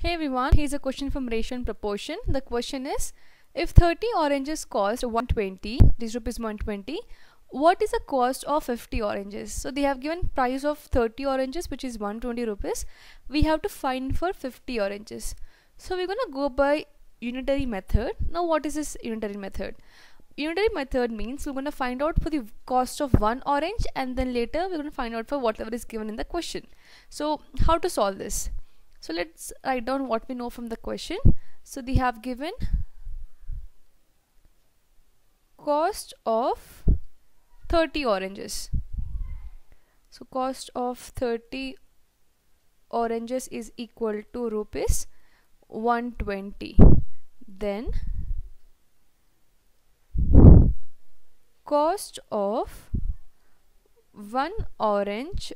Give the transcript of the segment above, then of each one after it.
Hey everyone, here's a question from ratio and proportion. The question is if 30 oranges cost 120, this rupees 120, what is the cost of 50 oranges? So they have given price of 30 oranges which is 120 rupees. We have to find for 50 oranges. So we're gonna go by unitary method. Now what is this unitary method? Unitary method means we're gonna find out for the cost of one orange and then later we're gonna find out for whatever is given in the question. So how to solve this? So let's write down what we know from the question. So they have given cost of 30 oranges. So cost of 30 oranges is equal to rupees 120. Then cost of one orange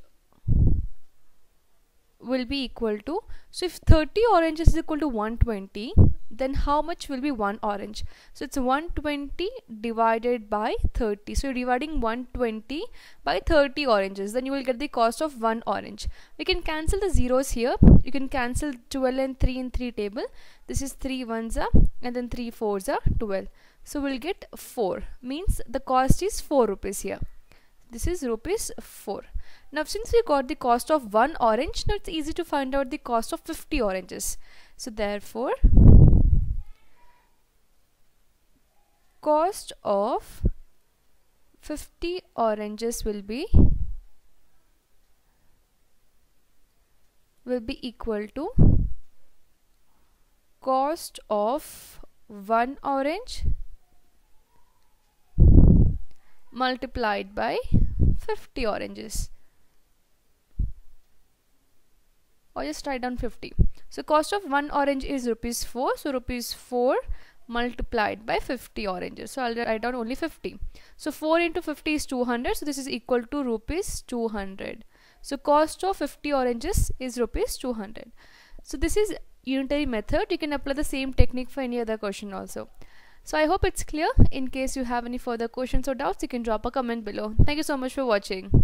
will be equal to so if 30 oranges is equal to 120 then how much will be one orange? So it's 120 divided by 30 so you're dividing 120 by 30 oranges then you will get the cost of one orange. We can cancel the zeros here. You can cancel 12 and 3 in 3 table. This is 3 ones are and then 3 fours are 12 so we'll get 4 means the cost is 4 rupees here this is rupees 4 now since we got the cost of one orange, now it's easy to find out the cost of 50 oranges. So therefore, cost of 50 oranges will be will be equal to cost of one orange multiplied by 50 oranges. Or just write down 50 so cost of one orange is rupees 4 so rupees 4 multiplied by 50 oranges. So I'll write down only 50 so 4 into 50 is 200 so this is equal to rupees 200 so cost of 50 oranges is rupees 200 so this is unitary method. You can apply the same technique for any other question also so I hope it's clear. In case you have any further questions or doubts you can drop a comment below. Thank you so much for watching